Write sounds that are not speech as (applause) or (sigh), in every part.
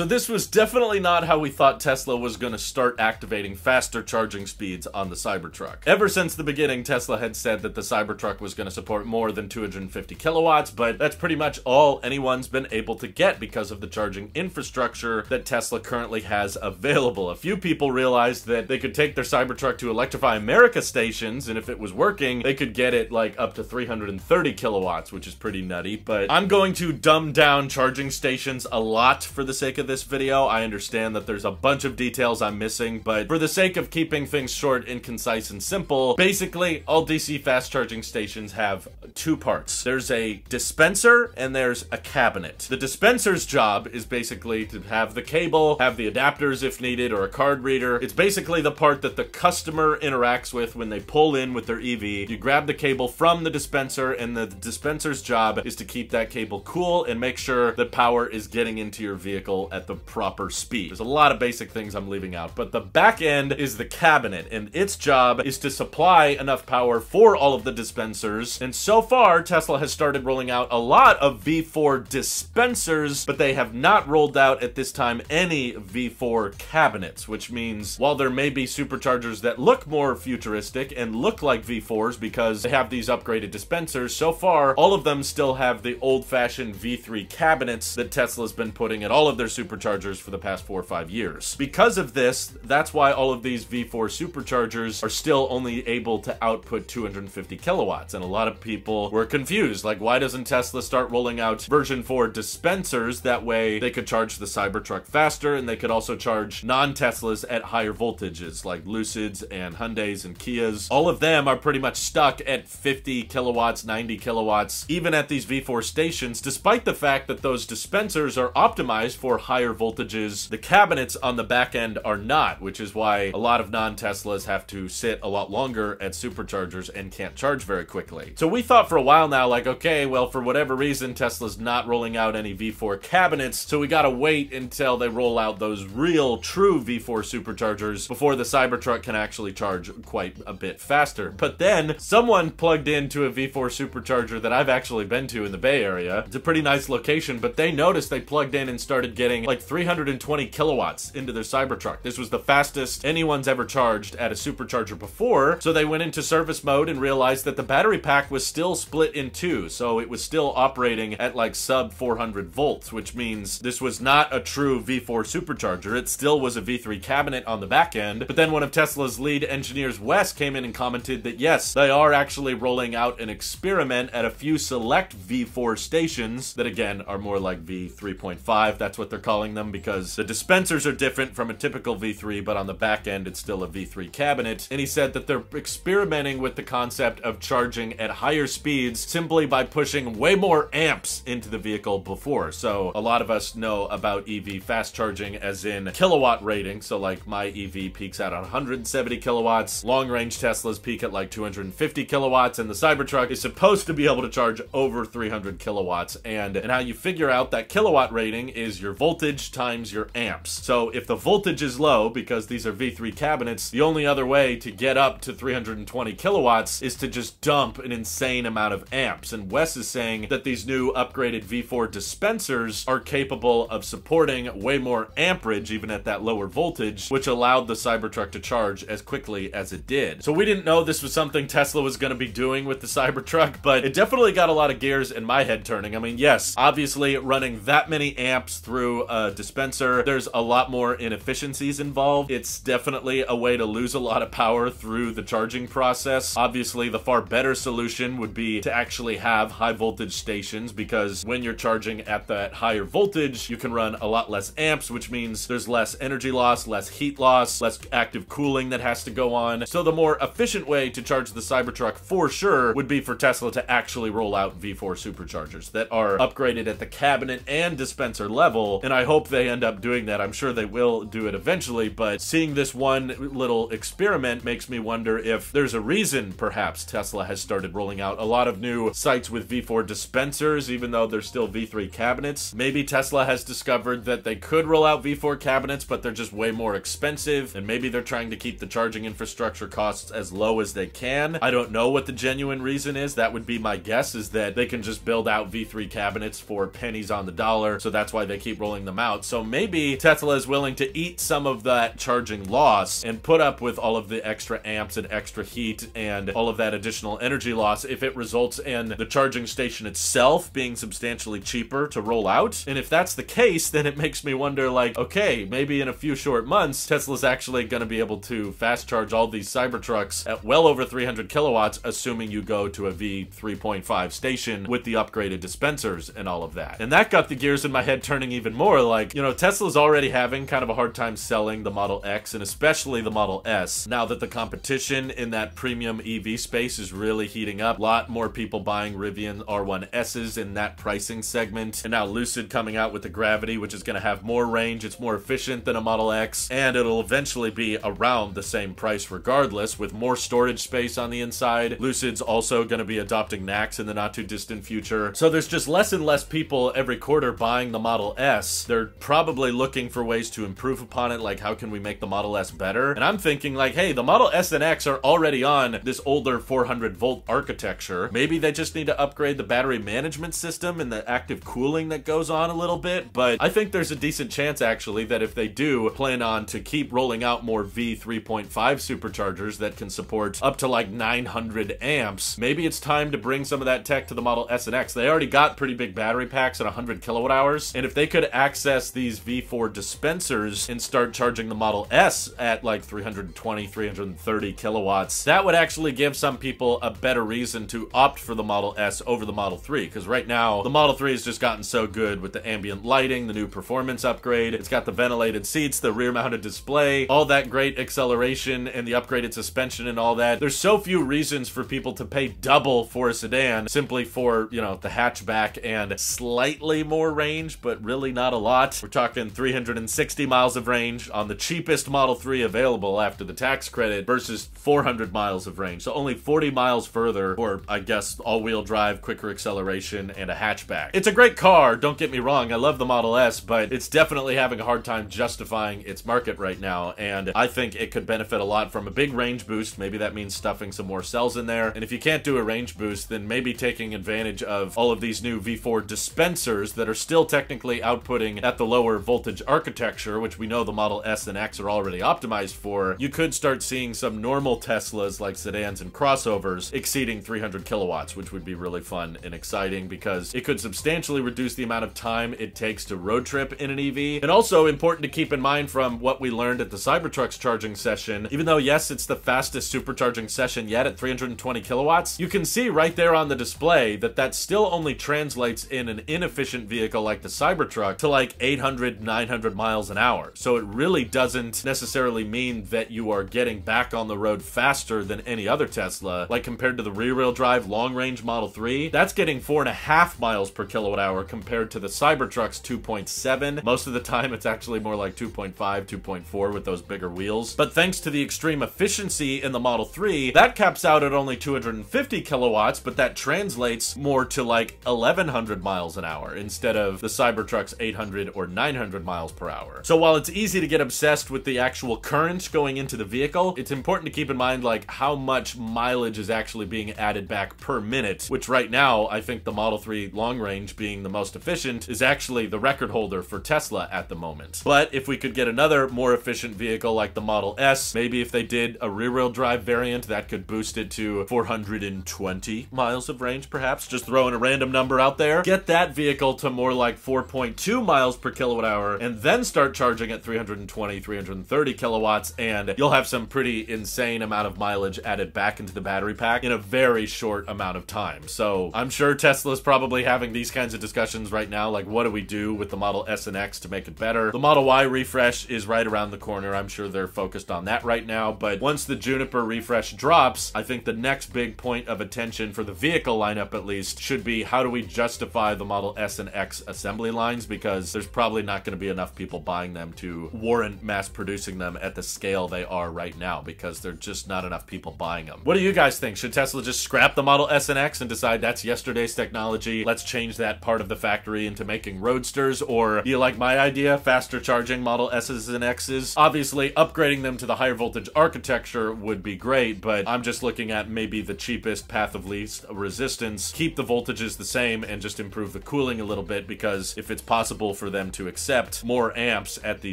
So this was definitely not how we thought Tesla was going to start activating faster charging speeds on the Cybertruck. Ever since the beginning, Tesla had said that the Cybertruck was going to support more than 250 kilowatts, but that's pretty much all anyone's been able to get because of the charging infrastructure that Tesla currently has available. A few people realized that they could take their Cybertruck to Electrify America stations, and if it was working, they could get it like up to 330 kilowatts, which is pretty nutty, but I'm going to dumb down charging stations a lot for the sake of this video. I understand that there's a bunch of details I'm missing, but for the sake of keeping things short and concise and simple, basically all DC fast charging stations have two parts. There's a dispenser and there's a cabinet. The dispenser's job is basically to have the cable, have the adapters if needed, or a card reader. It's basically the part that the customer interacts with when they pull in with their EV. You grab the cable from the dispenser and the dispenser's job is to keep that cable cool and make sure that power is getting into your vehicle at the proper speed. There's a lot of basic things I'm leaving out, but the back end is the cabinet and its job is to supply enough power for all of the dispensers. And so far, Tesla has started rolling out a lot of V4 dispensers, but they have not rolled out at this time any V4 cabinets, which means while there may be superchargers that look more futuristic and look like V4s because they have these upgraded dispensers, so far all of them still have the old-fashioned V3 cabinets that Tesla's been putting at all of their superchargers for the past four or five years. Because of this, that's why all of these V4 superchargers are still only able to output 250 kilowatts, and a lot of people were confused, like why doesn't Tesla start rolling out version 4 dispensers? That way they could charge the Cybertruck faster, and they could also charge non-Teslas at higher voltages, like Lucids and Hyundais and Kias. All of them are pretty much stuck at 50 kilowatts, 90 kilowatts, even at these V4 stations, despite the fact that those dispensers are optimized for higher voltages. The cabinets on the back end are not, which is why a lot of non-Teslas have to sit a lot longer at superchargers and can't charge very quickly. So we thought for a while now, like, okay, well, for whatever reason, Tesla's not rolling out any V4 cabinets, so we gotta wait until they roll out those real, true V4 superchargers before the Cybertruck can actually charge quite a bit faster. But then, someone plugged into a V4 supercharger that I've actually been to in the Bay Area. It's a pretty nice location, but they noticed they plugged in and started getting like 320 kilowatts into their Cybertruck. This was the fastest anyone's ever charged at a supercharger before, so they went into service mode and realized that the battery pack was still split in two, so it was still operating at like sub 400 volts, which means this was not a true V4 supercharger. It still was a V3 cabinet on the back end, but then one of Tesla's lead engineers, Wes, came in and commented that yes, they are actually rolling out an experiment at a few select V4 stations that again are more like V3.5. That's what they're calling them because the dispensers are different from a typical V3, but on the back end it's still a V3 cabinet. And he said that they're experimenting with the concept of charging at higher speeds simply by pushing way more amps into the vehicle before. So a lot of us know about EV fast charging as in kilowatt rating. So like my EV peaks out at 170 kilowatts, long range Teslas peak at like 250 kilowatts, and the Cybertruck is supposed to be able to charge over 300 kilowatts. And, and how you figure out that kilowatt rating is your voltage times your amps. So if the voltage is low, because these are V3 cabinets, the only other way to get up to 320 kilowatts is to just dump an insane amount of amps. And Wes is saying that these new upgraded V4 dispensers are capable of supporting way more amperage even at that lower voltage, which allowed the Cybertruck to charge as quickly as it did. So we didn't know this was something Tesla was going to be doing with the Cybertruck, (laughs) but it definitely got a lot of gears in my head turning. I mean, yes, obviously running that many amps through a dispenser, there's a lot more inefficiencies involved. It's definitely a way to lose a lot of power through the charging process. Obviously, the far better solution would be to actually have high voltage stations because when you're charging at that higher voltage, you can run a lot less amps, which means there's less energy loss, less heat loss, less active cooling that has to go on. So the more efficient way to charge the Cybertruck for sure would be for Tesla to actually roll out V4 superchargers that are upgraded at the cabinet and dispenser level. And I hope they end up doing that. I'm sure they will do it eventually, but seeing this one little experiment makes me wonder if there's a reason perhaps Tesla has started rolling out a lot of new sites with V4 dispensers, even though they're still V3 cabinets. Maybe Tesla has discovered that they could roll out V4 cabinets, but they're just way more expensive, and maybe they're trying to keep the charging infrastructure costs as low as they can. I don't know what the genuine reason is. That would be my guess, is that they can just build out V3 cabinets for pennies on the dollar, so that's why they keep rolling them them out. So maybe Tesla is willing to eat some of that charging loss and put up with all of the extra amps and extra heat and all of that additional energy loss if it results in the charging station itself being substantially cheaper to roll out. And if that's the case, then it makes me wonder like, okay, maybe in a few short months, Tesla's actually going to be able to fast charge all these Cybertrucks at well over 300 kilowatts, assuming you go to a V3.5 station with the upgraded dispensers and all of that. And that got the gears in my head turning even more like, you know, Tesla's already having kind of a hard time selling the Model X and especially the Model S now that the competition in that premium EV space is really heating up. A lot more people buying Rivian R1Ss in that pricing segment. And now Lucid coming out with the Gravity, which is going to have more range. It's more efficient than a Model X and it'll eventually be around the same price regardless with more storage space on the inside. Lucid's also going to be adopting NACS in the not too distant future. So there's just less and less people every quarter buying the Model S. They're probably looking for ways to improve upon it, like how can we make the Model S better? And I'm thinking like, hey, the Model S and X are already on this older 400 volt architecture. Maybe they just need to upgrade the battery management system and the active cooling that goes on a little bit. But I think there's a decent chance actually that if they do plan on to keep rolling out more V3.5 superchargers that can support up to like 900 amps, maybe it's time to bring some of that tech to the Model S and X. They already got pretty big battery packs at 100 kilowatt hours. And if they could access these V4 dispensers and start charging the Model S at like 320, 330 kilowatts, that would actually give some people a better reason to opt for the Model S over the Model 3. Because right now, the Model 3 has just gotten so good with the ambient lighting, the new performance upgrade. It's got the ventilated seats, the rear mounted display, all that great acceleration and the upgraded suspension and all that. There's so few reasons for people to pay double for a sedan simply for, you know, the hatchback and slightly more range, but really not a lot. We're talking 360 miles of range on the cheapest Model 3 available after the tax credit versus 400 miles of range. So only 40 miles further for, I guess, all-wheel drive, quicker acceleration, and a hatchback. It's a great car, don't get me wrong. I love the Model S, but it's definitely having a hard time justifying its market right now. And I think it could benefit a lot from a big range boost. Maybe that means stuffing some more cells in there. And if you can't do a range boost, then maybe taking advantage of all of these new V4 dispensers that are still technically outputting at the lower voltage architecture, which we know the Model S and X are already optimized for, you could start seeing some normal Teslas like sedans and crossovers exceeding 300 kilowatts, which would be really fun and exciting because it could substantially reduce the amount of time it takes to road trip in an EV. And also important to keep in mind from what we learned at the Cybertruck's charging session, even though yes, it's the fastest supercharging session yet at 320 kilowatts, you can see right there on the display that that still only translates in an inefficient vehicle like the Cybertruck to like 800, 900 miles an hour. So it really doesn't necessarily mean that you are getting back on the road faster than any other Tesla. Like compared to the rear-wheel drive long-range Model 3, that's getting four and a half miles per kilowatt hour compared to the Cybertruck's 2.7. Most of the time, it's actually more like 2.5, 2.4 with those bigger wheels. But thanks to the extreme efficiency in the Model 3, that caps out at only 250 kilowatts, but that translates more to like 1100 miles an hour instead of the Cybertruck's 800 or 900 miles per hour. So while it's easy to get obsessed with the actual current going into the vehicle, it's important to keep in mind like how much mileage is actually being added back per minute, which right now I think the Model 3 long range being the most efficient is actually the record holder for Tesla at the moment. But if we could get another more efficient vehicle like the Model S, maybe if they did a rear wheel drive variant that could boost it to 420 miles of range perhaps, just throwing a random number out there, get that vehicle to more like 4.2 miles per kilowatt hour and then start charging at 320, 330 kilowatts and you'll have some pretty insane amount of mileage added back into the battery pack in a very short amount of time. So I'm sure Tesla's probably having these kinds of discussions right now, like what do we do with the Model S and X to make it better? The Model Y refresh is right around the corner. I'm sure they're focused on that right now, but once the Juniper refresh drops, I think the next big point of attention for the vehicle lineup at least should be how do we justify the Model S and X assembly lines because there's probably not going to be enough people buying them to warrant mass producing them at the scale they are right now because there's just not enough people buying them. What do you guys think? Should Tesla just scrap the Model S and X and decide that's yesterday's technology? Let's change that part of the factory into making roadsters or do you like my idea? Faster charging Model S's and X's? Obviously, upgrading them to the higher voltage architecture would be great, but I'm just looking at maybe the cheapest path of least resistance, keep the voltages the same and just improve the cooling a little bit because if it's possible for them to accept more amps at the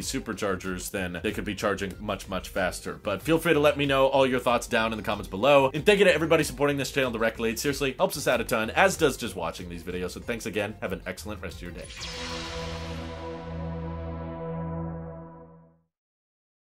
superchargers, then they could be charging much, much faster. But feel free to let me know all your thoughts down in the comments below. And thank you to everybody supporting this channel directly. It seriously helps us out a ton, as does just watching these videos. So thanks again. Have an excellent rest of your day.